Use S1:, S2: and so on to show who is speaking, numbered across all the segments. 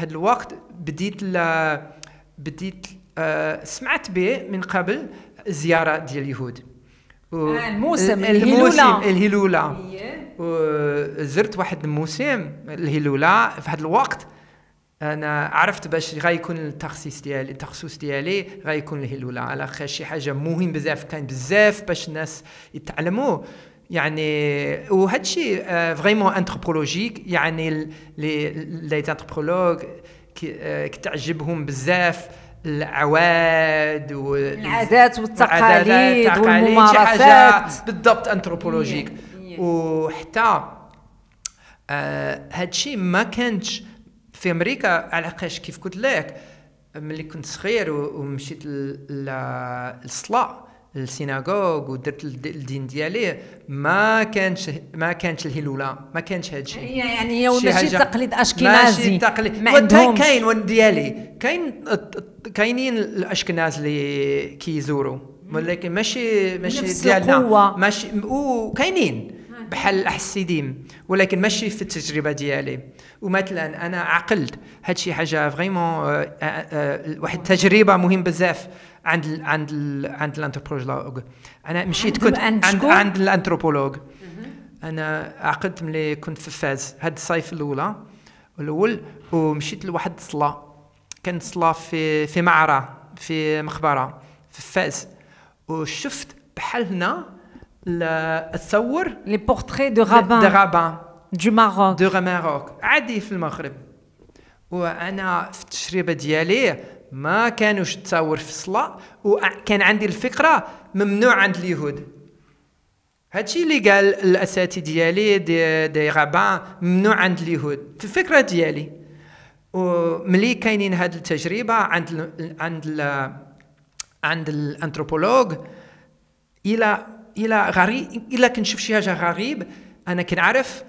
S1: هذا الوقت بديت ل... بديت آه سمعت به من قبل زيارة ديال اليهود.
S2: و... آه الموسم
S1: الهيلولا الهيلولا وزرت واحد الموسم الهيلولا في هذا الوقت أنا عرفت باش غيكون التخصيص ديالي التخصص ديالي غيكون الهيلولا على خير شي حاجة مهم بزاف كاين بزاف باش الناس يتعلموا. يعني وهذا الشيء vraiment anthropologique يعني les les anthropologues كتعجبهم بزاف العواد
S2: والعادات والتقاليد والممارسات.
S1: بالضبط anthropologique وحتى آه هذا الشيء ما كانش في أمريكا على كيف قلت لك ملي كنت صغير ومشيت للصلاه la synagogue ودرت الدين ديالي ما كانش ما كانش الهلولة ما كانش هذا الشيء.
S2: يعني ماشي تقليد أشكنازي
S1: ماشي تقليد. ما كاين ديالي. كاين كاينين الأشكناز اللي كيزوروا. ولكن ماشي ماشي ديالنا. ماشي وكاينين بحال الحسيديم ولكن ماشي في التجربة ديالي. ومثلا أنا عقلت هاد شي حاجة vraiment آه، آه، آه، واحد التجربه مهم بزاف. عند ال عند ال عند الانثروبولوج أنا مشيت كنت عند عند الانثروبولوج أنا عقلت ملي كنت في فاز. هاد الصيف الأولى الأول ومشيت لواحد الصلاة. كانت صلاه في في معرة في مقبره في فاز. وشفت بحال هنا الثور
S2: لي بورتري دو رابان.
S1: دو رابان.
S2: دو ماروك.
S1: دو ماروك. عادي في المغرب. وأنا في التجربه ديالي ما كانوش تصور في الصلاة وكان عندي الفكرة ممنوع عند اليهود. هادشي اللي قال الأساتذة ديالي دي, دي غابان ممنوع عند اليهود. في الفكرة ديالي. وملي كاينين هاد التجربة عند ال عند ال عند الانثروبولوج إلى إلى غريب إلى كنشوف شي حاجة غريب أنا كنعرف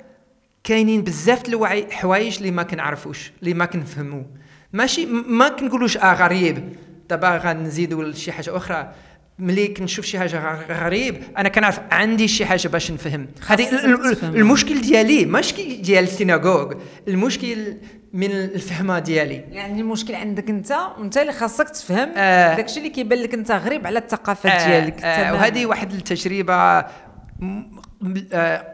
S1: كاينين بزاف الوعي حوايج اللي ما كنعرفوش اللي ما كنفهمو. ماشي ما كنقولوش آه غريب. دابا غنزيدوا لشي حاجة أخرى. ملي كنشوف شي حاجة غريب أنا كنعرف عندي شي حاجة باش نفهم. هذه المشكل ديالي ماشي ديال السيناغوغ المشكل من الفهمة ديالي.
S2: يعني المشكل عندك أنت وأنت اللي خاصك تفهم آه. داكشي اللي كيبان لك أنت غريب على الثقافة آه ديالك.
S1: آه وهذه واحد التجربة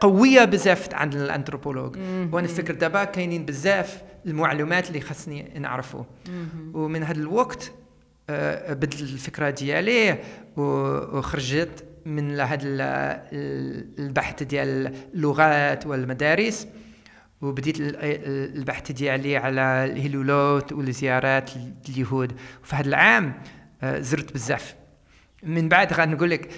S1: قوية بزاف عند الأنثروبولوج. وأنا فكر دابا كاينين بزاف المعلومات اللي خاصني نعرفه ومن هذا الوقت آه، بدل الفكرة ديالي وخرجت من هذا البحث ديال اللغات والمدارس وبديت البحث ديالي على الهلولوت والزيارات اليهود. وفي هذا العام آه، زرت بزاف. من بعد غنقول لك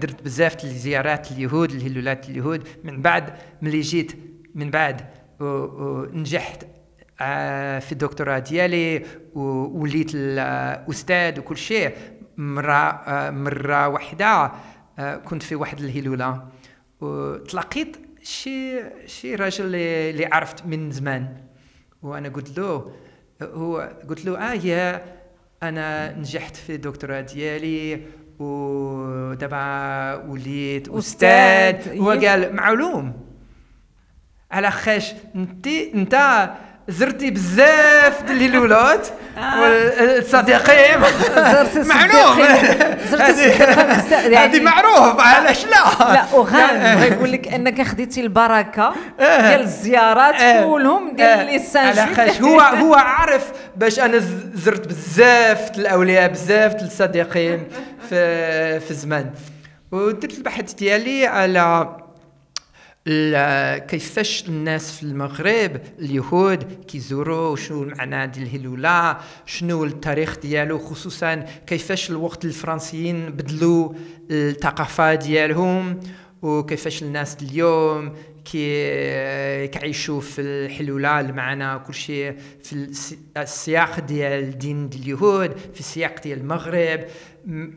S1: درت بزاف الزيارات اليهود الهلولات اليهود. من بعد ملي جيت من بعد ونجحت في الدكتوراه ديالي ووليت الاستاذ وكل شيء مرة مرة واحدة كنت في واحد الهلوله وتلاقيت شي شي راجل اللي عرفت من زمان. وأنا قلت له هو قلت له آه يا أنا نجحت في الدكتوراه ديالي ودابا وليت أستاذ هو قال معلوم. على خاش انت أنت زرتي بزاف ديال الولاد. آه. والصديقين معلوم. هذه معروف علاش لا؟
S2: لا وغان يقول لك أنك خديتي البركة آه. ديال الزيارات آه. كلهم ديال
S1: على خاش. هو هو عارف باش أنا زرت بزاف الأولياء بزاف الصديقين في في الزمان ودرت البحث ديالي على كيفاش الناس في المغرب اليهود كيزوروا شنو المعنى ديال الهلولة شنو التاريخ ديالو خصوصا كيفاش الوقت الفرنسيين بدلوا الثقافة ديالهم. وكيفاش الناس اليوم كي كيعيشوا في الحلوله المعنى كل شيء في السياق ديال الدين ديال اليهود في السياق ديال المغرب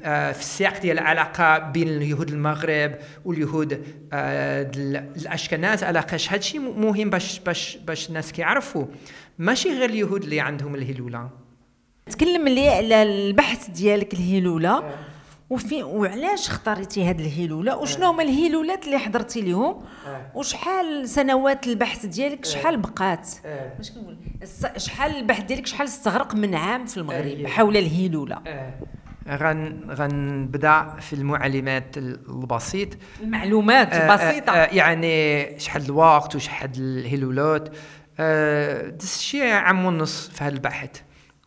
S1: آه، في السياق ديال العلاقة بين اليهود المغرب واليهود آه، الاشكناز علاقاش. هادشي مهم باش باش باش الناس كيعرفوا. ماشي غير اليهود اللي عندهم الهلولة.
S2: تكلم لي على البحث ديالك الهلولة. وفي وعلاش اختاريتي هاد الهيلوله وشنو هما الهيلولات اللي حضرتي لهم وشحال سنوات البحث ديالك؟ شحال بقات؟ باش كنقول؟ شحال البحث ديالك؟ شحال استغرق من عام في المغرب. حول الهيلوله
S1: غن غنبدأ في المعلومات البسيط.
S2: المعلومات
S1: آه،
S2: البسيطة.
S1: آه، آه، يعني شحال الوقت وشحال الهلولات. آه، دزت شي عام ونص في هذا البحث.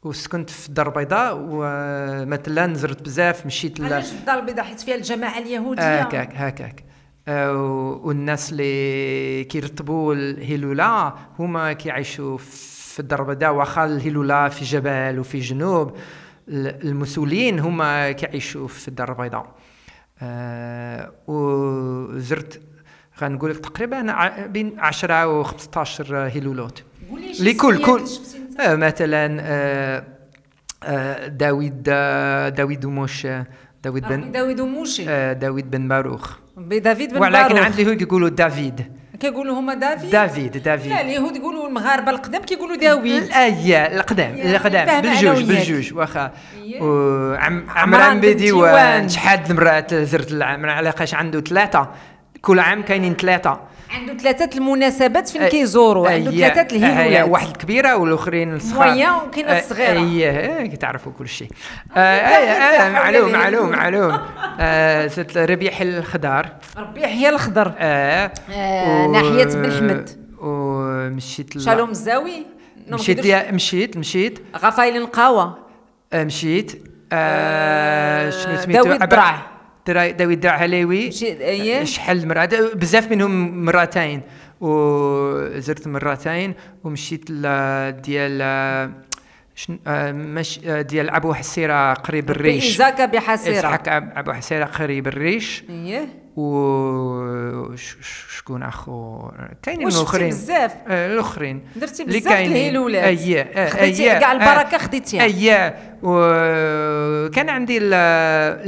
S1: وسكنت في الدار البيضاء ومثلا زرت بزاف مشيت ل-
S2: علاش الدار البيضاء؟ حيت فيها الجماعة اليهودية.
S1: هكاك هكاك. آه، والناس اللي كيرتبوا الهلوله هما كيعيشوا في الدار البيضاء واخا الهلوله في جبل وفي جنوب ال- المسؤولين هما كيعيشوا في الدار البيضاء. آه، وزرت غنقول لك تقريبا بين 10 و 15 هلولوت
S2: قولي شي
S1: لكل
S2: سميات
S1: كل آه مثلا آه آه داويد آه داويد وموش آه، داويد بن
S2: داوود وموشي
S1: آه داويد بن باروخ.
S2: بدافيد بن
S1: ولكن. عند اليهود يقولوا دافيد.
S2: كيقولوا هما دافيد؟
S1: دافيد
S2: لا
S1: دافيد
S2: اليهود يقولوا المغاربة القدام كيقولوا داويد
S1: الايه القدام
S2: يعني
S1: القدام بالجوج. بالجوج واخا.
S2: عمران بن
S1: بديوان
S2: ديوان.
S1: شحال المرات زرت العام على قاش عنده ثلاثة. كل عام كاينين ثلاثة.
S2: عنده ثلاثة المناسبات فين كيزوروا؟ عنده
S1: ثلاثة
S2: الهلولات
S1: واحد الكبيره والأخرين الصغار.
S2: مويا وكاينة الصغيرة.
S1: اي كتعرفوا كل شيء. معلوم معلوم معلوم. زرت ربيع الخضار.
S2: ربي يحيى الخضر.
S1: آه
S2: آه، ناحية بن حمد.
S1: ومشيت
S2: شالوم الزاوي؟
S1: مشيت مشيت مشيت.
S2: غفايل نقاوه
S1: آه، مشيت. آه شنو سميتو؟
S2: داوود
S1: أبا-
S2: درع.
S1: درا- داوود درع هلاوي شحال مرة د- بزاف منهم مرتين وزرت مرتين ومشيت ل ديال شن آه، مش آه، ديال ابو حسيره قريب الريش.
S2: إيزاكا بحسيره
S1: أب- ابو حسيره قريب الريش.
S2: إيه
S1: و ش- ش- شكون أخو؟ كاينين الآخرين.
S2: بزاف.
S1: آه، الآخرين.
S2: درتي بزاف
S1: كاينين.
S2: الهيلولات
S1: اييه آه، اييه
S2: كاع
S1: آه،
S2: البركة خديتيها.
S1: اييه وكان عندي ال-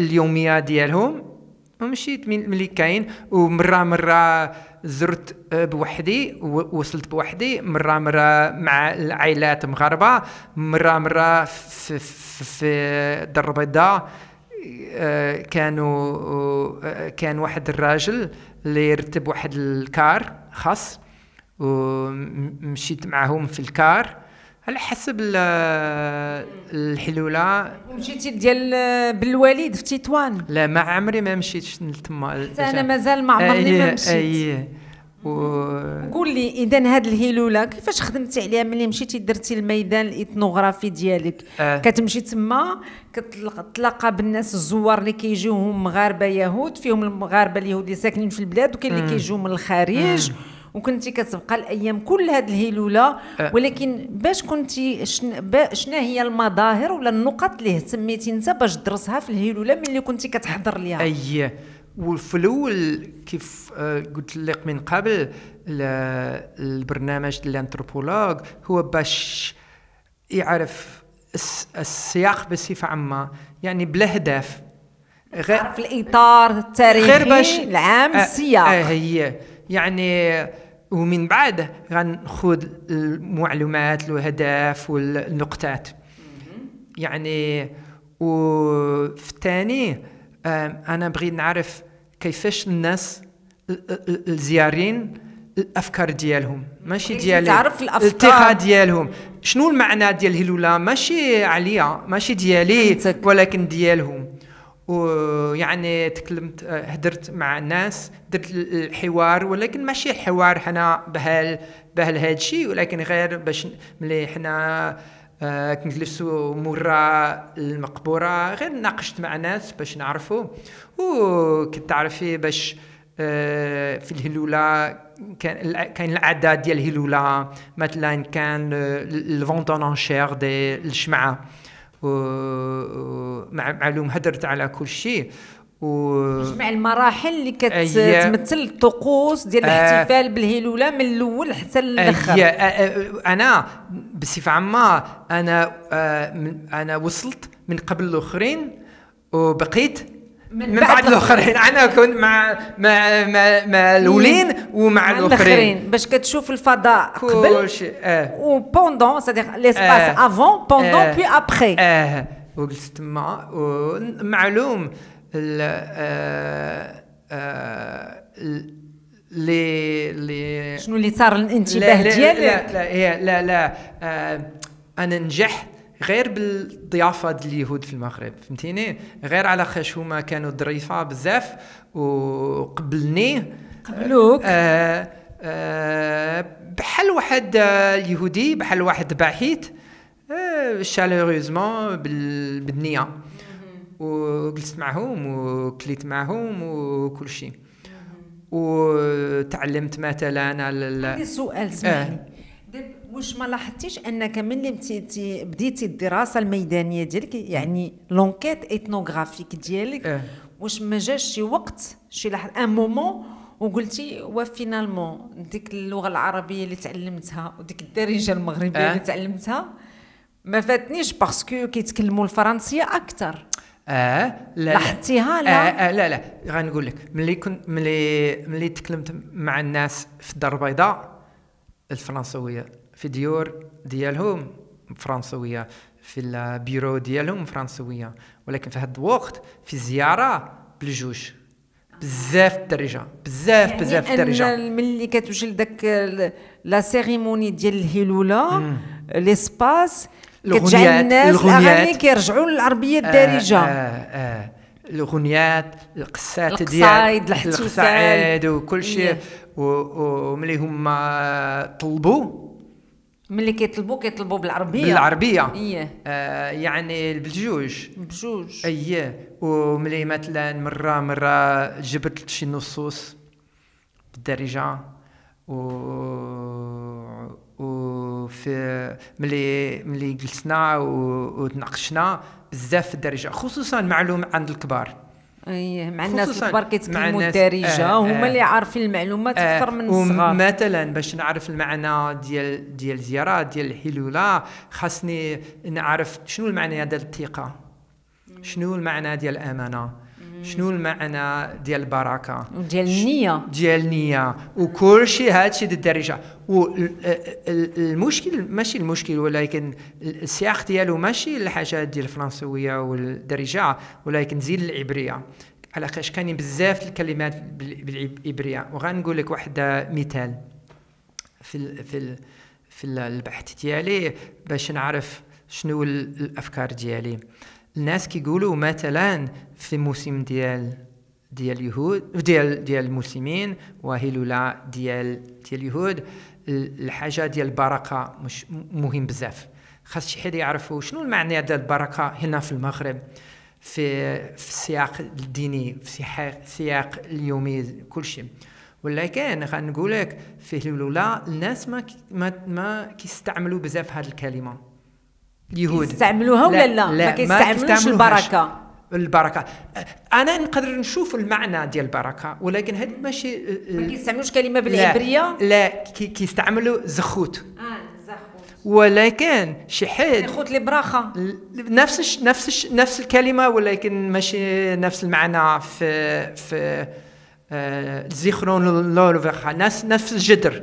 S1: اليومية ديالهم. ومشيت من ملي كاين. ومرة مرة زرت بوحدي وصلت بوحدي. مرة مرة مع العائلات مغاربة. مرة مرة في, في, في الدار البيضاء. كانوا آه، كان واحد الراجل اللي يرتب واحد الكار خاص ومشيت معهم في الكار على حسب ال- الحلولة.
S2: ومشيتي ديال بالوالد في تطوان
S1: لا ما عمري ما مشيتش لتما.
S2: أنا مازال ما عمرني ما مشيت.
S1: أيه.
S2: قول لي اذا هاد الهيلولة كيفاش خدمتي عليها ملي مشيتي درتي الميدان الاثنوغرافي ديالك؟
S1: آه.
S2: كتمشي تما كتلاقى بالناس الزوار اللي كيجيو هم مغاربة يهود فيهم المغاربة اليهود اللي ساكنين في البلاد وكاين اللي كيجيو من الخارج. وكنتي كتبقى الأيام كل هاد الهيلولة.
S1: آه.
S2: ولكن باش كنتي شن با- شنا هي المظاهر ولا النقط اللي اهتميتي انت باش تدرسها في الهيلولة ملي كنتي كتحضر ليها؟
S1: أي. وفي الأول كيف آه، قلت لك من قبل ال- البرنامج ديال الانثروبولوج هو باش يعرف الس- السياق بصفة عامة يعني بلا هدف غير
S2: تعرف الإطار التاريخي
S1: غير باش
S2: العام
S1: آه،
S2: السياق.
S1: آه هي. يعني ومن بعد غنخوض المعلومات والهدف والنقطات. يعني وفي الثاني أنا بغيت نعرف كيفاش الناس ال- ال- الزيارين الأفكار ديالهم ماشي ديالي
S2: تعرف الأفكار.
S1: الاتخاذ ديالهم شنو المعنى ديال الهلوله ماشي عليا ماشي ديالي. ولكن ديالهم ويعني تكلمت آه، هدرت مع الناس درت ال- الحوار ولكن ماشي حوار حنا بهال بهال هاد الشيء ولكن غير باش ملي حنا آه، كنجلسوا مورا المقبورة غير ناقشت مع ناس باش نعرفوا وكنت تعرفي باش آه، في الهلولة كان كاين الاعداد ديال الهلولة. مثلا كان الفونتون انشير دي الشمعة. ومع معلوم هدرت على كل شيء و
S2: جمع المراحل اللي. كتمثل الطقوس ديال
S1: آه.
S2: الاحتفال بالهيلوله من الأول حتى
S1: هي
S2: للاخر
S1: آه، آه، أنا بصفة عامة أنا آه، من- أنا وصلت من قبل الآخرين وبقيت
S2: من
S1: من,
S2: بعد
S1: بعد الآخرين أنا كنت مع مع مع, مع الاولين ومع
S2: مع
S1: الآخرين
S2: باش كتشوف الفضاء قبل و بوندون سادير ليسباس
S1: آه.
S2: افون بوندون
S1: آه.
S2: بي ابخي
S1: آه وجلست تما آه، آه، ال- لي لي
S2: شنو اللي صار الانتباه
S1: لا لا
S2: ديالك؟
S1: لا لا لا لا آه أنا نجحت غير بالضيافة ديال اليهود في المغرب فهمتيني؟ غير على خاش هما كانوا ظريفه بزاف وقبلني.
S2: قبلوك؟
S1: آه آه بحال واحد آه، اليهودي بحال واحد باحث آه شالوروزمون بالنية. وجلست معهم وكليت معهم وكل شيء وتعلمت مثلا ال-
S2: عندي سؤال
S1: آه.
S2: واش ما لاحظتيش أنك ملي بديتي بديتي الدراسة الميدانية ديالك يعني لونكيت اثنوغرافيك ديالك
S1: آه.
S2: واش ما جاش شي وقت شي لحظة un moment وقلتي و finalement ديك اللغة العربية اللي تعلمتها وديك الدارجة المغربية
S1: آه.
S2: اللي تعلمتها ما فاتنيش parce que كيتكلموا الفرنسية أكثر
S1: آه لا لا
S2: لاحظتيها لا.
S1: آه آه لا لا. غنقول لك ملي كنت ملي ملي تكلمت مع الناس في الدار البيضاء الفرنسوية في ديور ديالهم فرنسوية في البيرو ديالهم فرنسوية. ولكن في هذا الوقت في الزياره بالجوج. بزاف الدرجة بزاف بزاف
S2: يعني
S1: الدرجة.
S2: ان ملي كتمشي لذاك la cérémonie ديال الهيلولة l'espace كتجعل
S1: الغنيات-
S2: الناس. الاغاني كيرجعوا للعربية الدارجة.
S1: آه آه. آه الغنيات القصات ديال
S2: الاحتفال.
S1: القصائد وكل شيء. وملي هما طلبوا.
S2: ملي كيطلبوا كيطلبوا بالعربية.
S1: بالعربية.
S2: إيه.
S1: آه يعني بالجوج.
S2: بجوج
S1: اييه وملي مثلا مرة مرة جبت شي نصوص بالدارجة. وفي ملي ملي جلسنا و- وتناقشنا بزاف في الدارجه خصوصا معلوم عند الكبار
S2: إيه مع الناس الكبار كيتكلموا الدارجه
S1: آه،
S2: هما
S1: آه.
S2: اللي عارفين المعلومات أكثر من الصغار
S1: ومثلا باش نعرف المعنى ديال ديال الزيارات ديال الهيلوله خاصني نعرف شنو المعنى ديال الثقه شنو المعنى ديال الامانه شنو المعنى ديال البركة؟
S2: وديال النية.
S1: ديال النية. وكل شيء هذا الشيء الدارجة. والمشكل ماشي المشكل ولكن السياق ديالو ماشي الحاجات ديال الفرنسوية والدارجة ولكن زيد العبرية. على خاطر كاينين بزاف الكلمات بال- بالعبرية. وغنقول لك واحد مثال في ال في ال في ال- البحث ديالي باش نعرف شنو ال- الأفكار ديالي. الناس كيقولوا مثلا في موسم ديال ديال اليهود ديال ديال المسلمين وهيلولا ديال ديال اليهود ال- الحاجة ديال البركة مش مهم بزاف. خاص شي حد يعرفوا شنو المعنى ديال البركة هنا في المغرب في في السياق الديني في سياق السياق اليومي كل شيء ولكن غنقول لك في الهلوله الناس ما ما ما كيستعملوا بزاف هذه الكلمة. اليهود.
S2: كيستعملوها ولا لا؟ ما كيستعملوش. البركة.
S1: البركة. أنا نقدر نشوف المعنى ديال البركة ولكن هذه ماشي
S2: ما كيستعملوش كلمة بالعبرية؟
S1: لا, لا كي كيستعملوا زخوت.
S2: آه زخوت.
S1: ولكن شي حد
S2: خوت لي براخه
S1: نفس نفس نفس الكلمة ولكن ماشي نفس المعنى في في آه، زيخرون لولوفيخا نفس نفس الجذر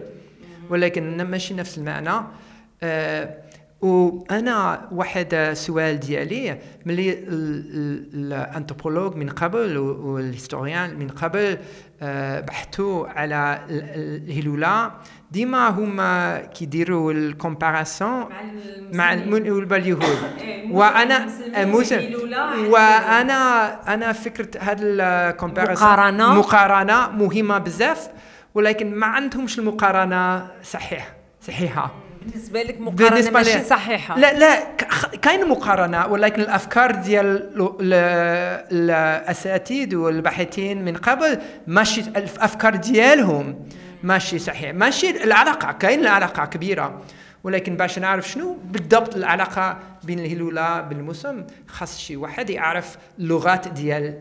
S1: ولكن ماشي نفس المعنى. آه، وأنا واحد سؤال ديالي ملي ال- ال- الأنثروبولوج من قبل والهيستوريان من قبل آه، بحثوا على ال- ال- الهلوله ديما هما كيديروا الكومباراسون مع المن واليهود وأنا مسلم وأنا أنا فكره هذا الكومباراسون
S2: مقارنة.
S1: مقارنة مهمة بزاف ولكن ما عندهمش المقارنة صحيح صحيحة.
S2: بالنسبة لك مقارنة
S1: بالنسبة
S2: ماشي صحيحة.
S1: لا لا كاين مقارنة ولكن الأفكار ديال ال- ال- الاساتذه والباحثين من قبل ماشي الأفكار ديالهم ماشي صحيح. ماشي العلاقة كاين العلاقة كبيرة ولكن باش نعرف شنو بالضبط العلاقة بين الهلولة بالموسم خاص شي واحد يعرف اللغات ديال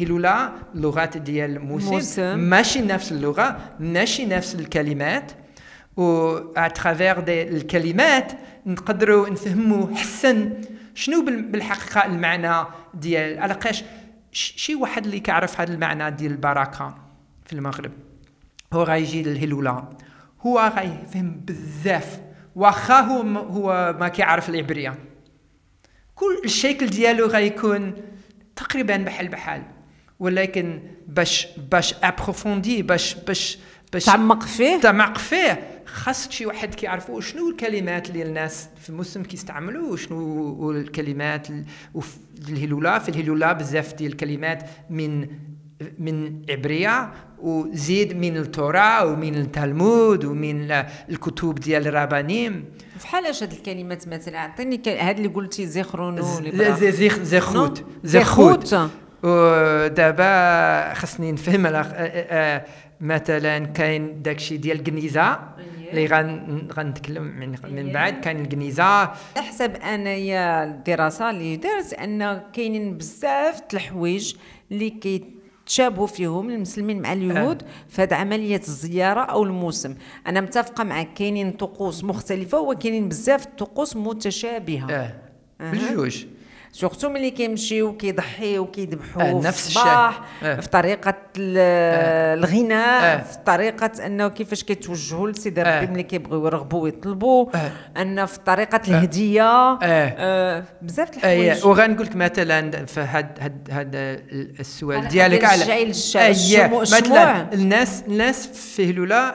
S1: هلولة اللغات ديال موسم. ماشي نفس اللغة ماشي نفس الكلمات. و اترافير دي الكلمات نقدروا نفهموا حسن. شنو بال- بالحقيقة المعنى ديال علاقاش شي واحد اللي كيعرف هذا المعنى ديال البركة في المغرب. هو غيجي للهلولة. هو غيفهم بزاف. واخا هو م- هو ما كيعرف العبرية. كل الشكل ديالو غيكون تقريبا بحال بحال. ولكن باش باش ابروفوندي باش باش باش
S2: تعمق فيه.
S1: تعمق فيه. خاصك شي واحد كيعرفوا شنو الكلمات اللي الناس في المسلم كيستعملوا وشنو الكلمات الهلوله. في الهلوله بزاف ديال الكلمات من من عبريه وزيد من التوراة ومن التلمود ومن الكتب ديال الربانيم
S2: بحالاش هاد الكلمات مثلا؟ عطيني هاد اللي قلتي زيخرونو
S1: زيخ- زيخوت؟ زيخوت. ودابا خصني نفهم مثلا كاين داكشي ديال الكنيزه اللي غن غنتكلم من من بعد. كاين الكنيزة.
S2: حسب أنايا الدراسة اللي دارت أن كاينين بزاف الحوايج اللي كيتشابهوا فيهم المسلمين مع اليهود في هذه عمليه الزيارة أو الموسم. أنا متفقة معك كاينين طقوس مختلفة وكاينين بزاف الطقوس متشابهة.
S1: آه.
S2: أها.
S1: بالجوج
S2: surtout ملي كيمشيو كيضحيو كيذبحوا
S1: آه، نفس
S2: الصباح
S1: الشيء. آه.
S2: في طريقة ال- الغناء
S1: آه.
S2: في طريقة أنه كيفاش كيتوجهوا لسيدي
S1: آه.
S2: ربي ملي كيبغيو يرغبوا ويطلبوا
S1: آه.
S2: أن في طريقة الهدية
S1: آه.
S2: آه، بزاف د
S1: اي
S2: الحوايج
S1: وغنقول لك مثلا في هاد هاد هاد السؤال ديالك
S2: ديال
S1: على
S2: الشموع-
S1: مثلا
S2: الشموع.
S1: الناس الناس في هلوله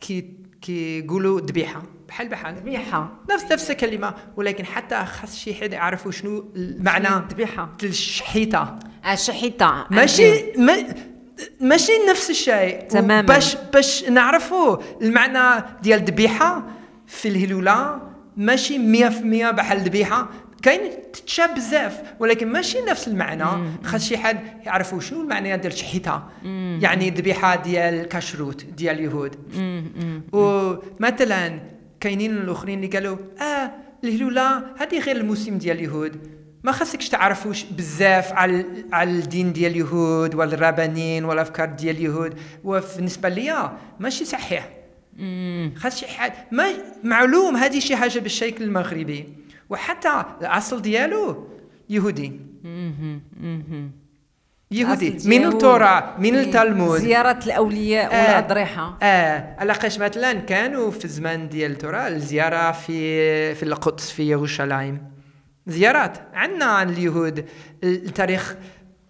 S1: كي كيقولوا ذبيحة بحال بحال.
S2: ذبيحة.
S1: نفس نفس الكلمة ولكن حتى خاص شي حد يعرفوا شنو المعنى.
S2: الذبيحة؟
S1: الشحيطة.
S2: آه، شحيطه
S1: ماشي ما ماشي نفس الشيء.
S2: تماماً.
S1: باش باش نعرفوا المعنى ديال الذبيحة في الهلولة ماشي 100% بحال الذبيحة. كاين تتشاب بزاف ولكن ماشي نفس المعنى. خاص شي حد يعرفوا شنو المعنى ديال الشحيطة. يعني الذبيحه ديال الكشروت ديال اليهود. ومثلا كاينين الآخرين اللي قالوا آه الهلولة هذه غير الموسم ديال اليهود. ما خاصكش تعرفوش بزاف على على الدين ديال اليهود ولا الربانين ولا الأفكار ديال اليهود. وبالنسبة ليا ماشي صحيح. خاص شي حد ما معلوم هذه شي حاجة بالشكل المغربي. وحتى الأصل ديالو يهودي. يهودي. من التوراة من
S2: في
S1: التلمود
S2: زيارة الأولياء
S1: آه.
S2: والأضرحة.
S1: آه علاقاش مثلا كانوا في الزمان ديال التوراة الزيارة في في القدس في يروشلايم. زيارات. عندنا عن اليهود التاريخ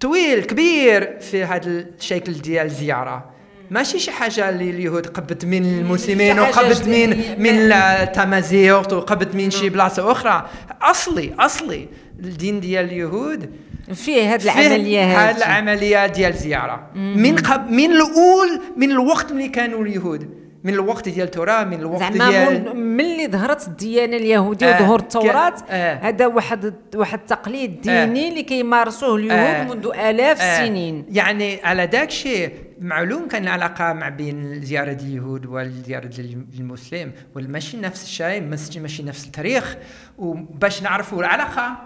S1: طويل كبير في هذا الشكل ديال الزيارة ماشي شي حاجة اللي اليهود قبت من المسلمين وقبت من. من التمازيغ وقبت من شي بلاصة أخرى. أصلي أصلي الدين ديال اليهود
S2: فيه هاد العملية
S1: هاد
S2: هادي
S1: العملية ديال الزيارة. من قبل من الأول من الوقت اللي كانوا اليهود. من الوقت ديال التوراة من الوقت ديال
S2: ملي ظهرت الديانة اليهودية
S1: آه،
S2: وظهور التوراة
S1: آه.
S2: هذا واحد واحد التقليد ديني اللي كيمارسوه اليهود
S1: آه.
S2: منذ آلاف
S1: آه،
S2: السنين.
S1: يعني على داك الشيء معلوم كان العلاقة مع بين زيارة اليهود والزيارة المسلم والماشي نفس الشيء ماشي ماشي نفس التاريخ. وباش نعرفوا العلاقة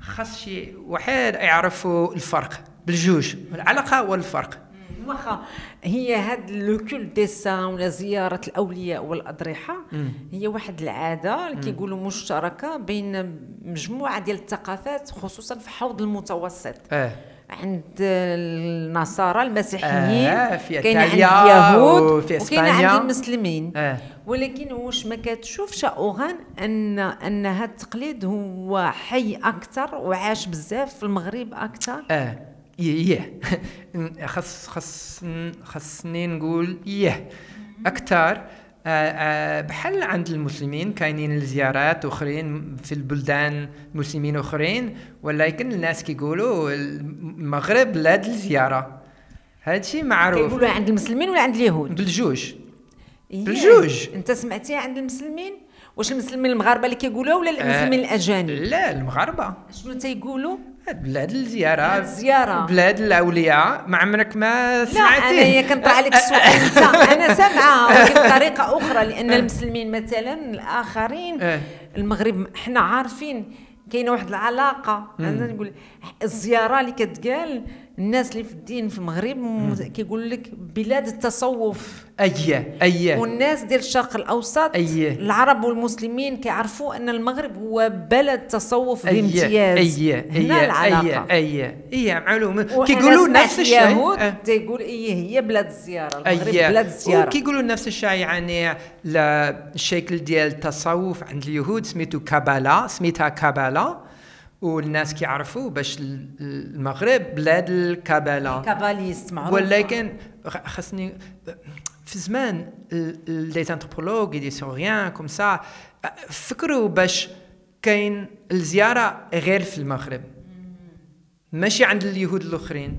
S1: خاص شي واحد يعرفوا الفرق بالجوج العلاقة والفرق.
S2: واخا هي هاد لو كول دي سان ولا زيارة الأولياء والأضرحة هي واحد العادة اللي كيقولوا مشتركة بين مجموعة ديال الثقافات خصوصا في حوض المتوسط.
S1: آه.
S2: عند النصارى المسيحيين
S1: آه، في
S2: كاين عند اليهود وكاين. عند المسلمين.
S1: آه.
S2: ولكن واش ما كتشوفش اوغان أن أن هذا التقليد هو حي أكثر وعاش بزاف في المغرب أكثر؟
S1: آه. يه خص خص خصني نقول يه أكثر بحال عند المسلمين كاينين الزيارات أخرين في البلدان مسلمين أخرين ولكن الناس كيقولوا المغرب بلاد الزيارة. هادشي معروف.
S2: كيقولوا عند المسلمين ولا عند اليهود؟
S1: بالجوج
S2: إيه.
S1: بالجوج.
S2: أنت سمعتيها عند المسلمين؟ واش المسلمين المغاربة اللي كيقولوها ولا المسلمين الأجانب؟
S1: لا المغاربة.
S2: شنو تيقولوا؟
S1: بلاد الزيارة.
S2: بلاد الزيارة.
S1: بلاد الأولياء. ما عمرك ما
S2: لا
S1: سمعتيه.
S2: أنا هي كنطرح عليك السؤال. أنت أنا سامعة ولكن بطريقه أخرى لأن المسلمين مثلا الآخرين
S1: آه.
S2: المغرب حنا عارفين كاينة واحد العلاقة. أنا نقول الزيارة اللي كتقال الناس اللي في الدين في المغرب كيقول لك بلاد التصوف.
S1: إيه إيه
S2: والناس ديال الشرق الأوسط
S1: أيه.
S2: العرب والمسلمين كيعرفوا أن المغرب هو بلد تصوف
S1: أيه
S2: بامتياز. هنا
S1: أيه
S2: العلاقة.
S1: أيه أيه معلوم.
S2: وأنا
S1: كيقولوا نفس الشيء.
S2: اليهود
S1: آه.
S2: تيقول إيه هي بلاد الزيارة. المغرب
S1: أيه
S2: بلاد الزيارة.
S1: وكيقولوا نفس الشيء يعني الشكل ديال التصوف عند اليهود سميتو كابالا سميتها كابالا. والناس كيعرفوا باش ال- المغرب بلاد الكبالة.
S2: كاباليست معروف
S1: ولكن خاصني في زمان لي انثروبولوج دي سوريان كوم سا فكروا باش كاين الزيارة غير في المغرب. ماشي عند اليهود الأخرين.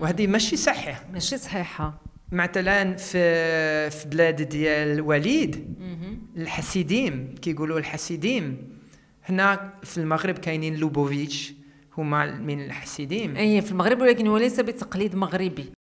S1: وهذه ماشي صحيح.
S2: ماشي صحيحة.
S1: مثلا في في بلاد ديال الوليد الحسيديم كيقولوا الحسيديم. هنا في المغرب كاينين لوبوفيتش هما من الحسيديم
S2: أي في المغرب ولكن هو ليس بتقليد مغربي.